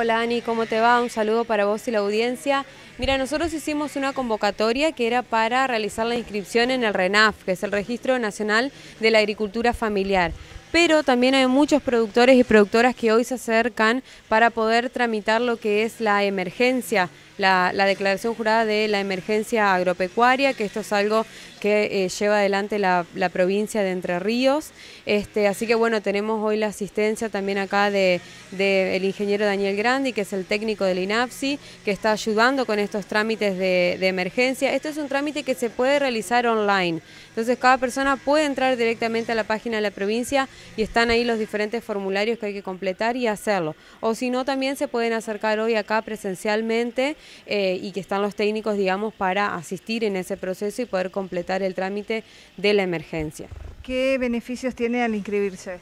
Hola Ani, ¿cómo te va? Un saludo para vos y la audiencia. Mira, nosotros hicimos una convocatoria que era para realizar la inscripción en el RENAF, que es el Registro Nacional de la Agricultura Familiar pero también hay muchos productores y productoras que hoy se acercan para poder tramitar lo que es la emergencia, la, declaración jurada de la emergencia agropecuaria, que esto es algo que eh, lleva adelante la, provincia de Entre Ríos. Este, así que bueno, tenemos hoy la asistencia también acá del de, ingeniero Daniel Grandi, que es el técnico del INAPSI, que está ayudando con estos trámites de, de emergencia. Esto es un trámite que se puede realizar online. Entonces cada persona puede entrar directamente a la página de la provincia y están ahí los diferentes formularios que hay que completar y hacerlo. O si no, también se pueden acercar hoy acá presencialmente eh, y que están los técnicos, digamos, para asistir en ese proceso y poder completar el trámite de la emergencia. ¿Qué beneficios tiene al inscribirse?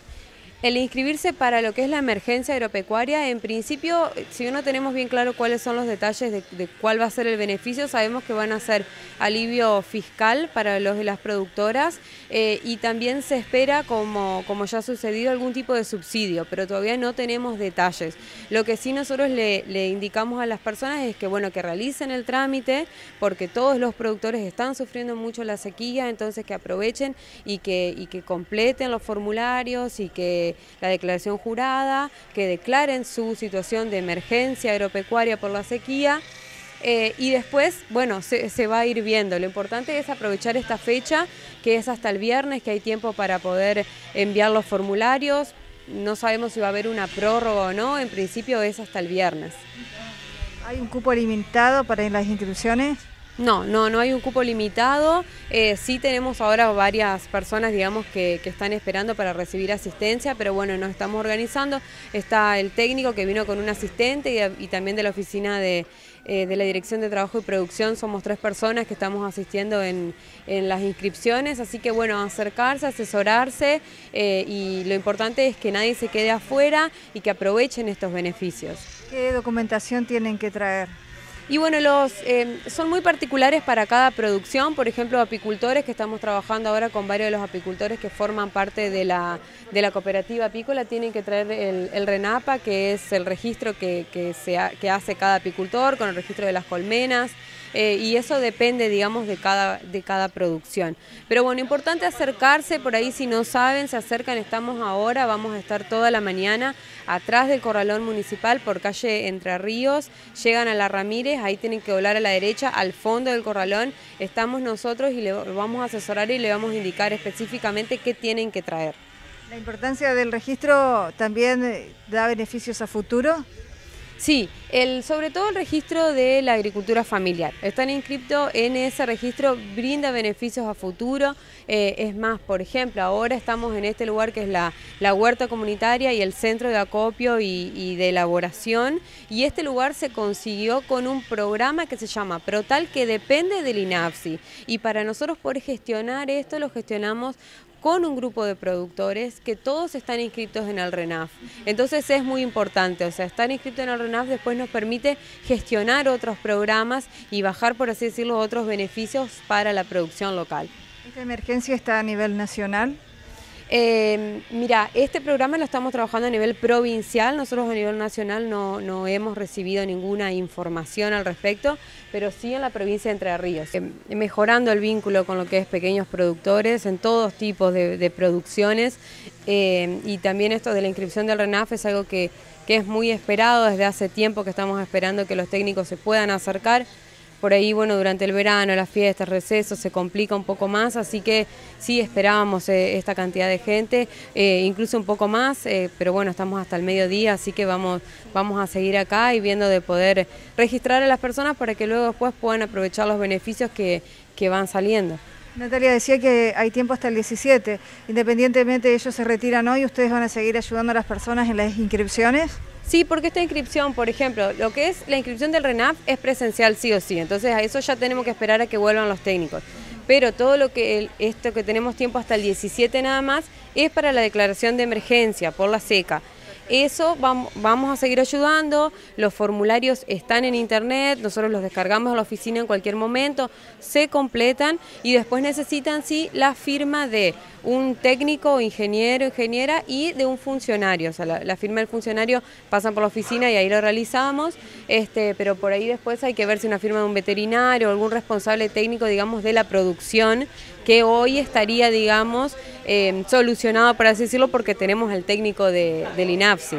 El inscribirse para lo que es la emergencia agropecuaria, en principio, si no tenemos bien claro cuáles son los detalles de, cuál va a ser el beneficio, sabemos que van a ser alivio fiscal para los de las productoras eh, y también se espera, como, ya ha sucedido, algún tipo de subsidio, pero todavía no tenemos detalles. Lo que sí nosotros le, indicamos a las personas es que, bueno, que realicen el trámite, porque todos los productores están sufriendo mucho la sequía, entonces que aprovechen y que completen los formularios y que la declaración jurada, que declaren su situación de emergencia agropecuaria por la sequía. Eh, y después, bueno, se, va a ir viendo. Lo importante es aprovechar esta fecha, que es hasta el viernes, que hay tiempo para poder enviar los formularios. No sabemos si va a haber una prórroga o no, en principio es hasta el viernes. ¿Hay un cupo limitado para las inscripciones? No, no, no hay un cupo limitado. Eh, sí tenemos ahora varias personas, digamos, que, están esperando para recibir asistencia, pero bueno, nos estamos organizando. Está el técnico que vino con un asistente y, también de la oficina de, eh, de, la Dirección de Trabajo y Producción. Somos tres personas que estamos asistiendo en, las inscripciones, así que bueno, acercarse, asesorarse eh, y lo importante es que nadie se quede afuera y que aprovechen estos beneficios. ¿Qué documentación tienen que traer? Y bueno, los eh, son muy particulares para cada producción, por ejemplo, apicultores, que estamos trabajando ahora con varios de los apicultores que forman parte de la, de la cooperativa apícola, tienen que traer el, RENAPA, que es el registro que, que, se que hace cada apicultor, con el registro de las colmenas, eh, y eso depende, digamos, de cada, de cada producción. Pero bueno, importante acercarse, por ahí si no saben, se acercan, estamos ahora, vamos a estar toda la mañana atrás del corralón municipal por calle Entre Ríos, llegan a la Ramírez, ahí tienen que volar a la derecha, al fondo del corralón estamos nosotros y le vamos a asesorar y le vamos a indicar específicamente qué tienen que traer. ¿La importancia del registro también eh, da beneficios a futuro? Sí, el, sobre todo el registro de la agricultura familiar. Están inscritos en ese registro, brinda beneficios a futuro. Eh, es más, por ejemplo, ahora estamos en este lugar que es la, huerta comunitaria y el centro de acopio y, de elaboración. Y este lugar se consiguió con un programa que se llama Protal, que depende del INAPSI. Y para nosotros poder gestionar esto, lo gestionamos con un grupo de productores que todos están inscritos en el RENAF. Entonces es muy importante, o sea, estar inscrito en el RENAF después nos permite gestionar otros programas y bajar, por así decirlo, otros beneficios para la producción local. ¿Esta emergencia está a nivel nacional? Eh, mira, este programa lo estamos trabajando a nivel provincial, nosotros a nivel nacional no, hemos recibido ninguna información al respecto, pero sí en la provincia de Entre Ríos, eh, mejorando el vínculo con lo que es pequeños productores en todos tipos de, producciones. Eh, y también esto de la inscripción del RENAF es algo que es muy esperado, desde hace tiempo que estamos esperando que los técnicos se puedan acercar por ahí, bueno, durante el verano, las fiestas, recesos, se complica un poco más, así que sí esperábamos eh, esta cantidad de gente, eh, incluso un poco más, eh, pero bueno, estamos hasta el mediodía, así que vamos, vamos a seguir acá y viendo de poder registrar a las personas para que luego después puedan aprovechar los beneficios que, que van saliendo. Natalia decía que hay tiempo hasta el 17. Independientemente de ellos se retiran hoy, ¿ustedes van a seguir ayudando a las personas en las inscripciones? Sí, porque esta inscripción, por ejemplo, lo que es la inscripción del RENAF es presencial sí o sí, entonces a eso ya tenemos que esperar a que vuelvan los técnicos. Pero todo lo que esto que tenemos tiempo hasta el 17 nada más es para la declaración de emergencia por la seca. Eso vamos a seguir ayudando, los formularios están en internet, nosotros los descargamos a la oficina en cualquier momento, se completan y después necesitan sí la firma de un técnico, ingeniero, ingeniera y de un funcionario. O sea, la, firma del funcionario pasan por la oficina y ahí lo realizamos, este, pero por ahí después hay que ver si una firma de un veterinario o algún responsable técnico, digamos, de la producción que hoy estaría, digamos, eh, solucionado, por así decirlo, porque tenemos el técnico de, del INAFSI.